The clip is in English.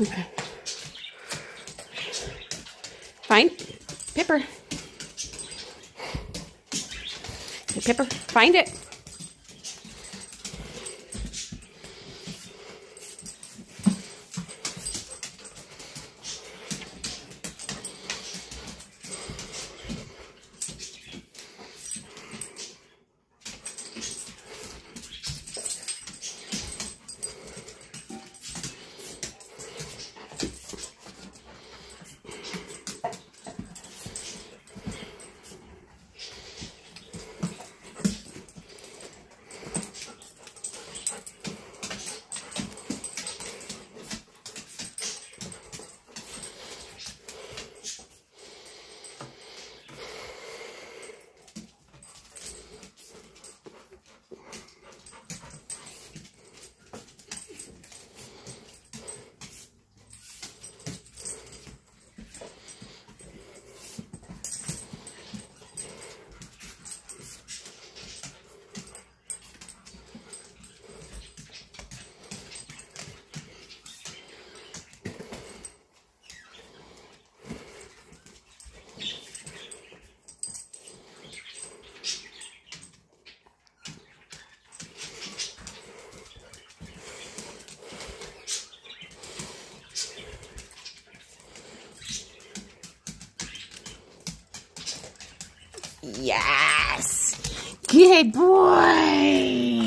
Okay. Find Pipper. Hey, Pipper, find it. Yes. Good boy.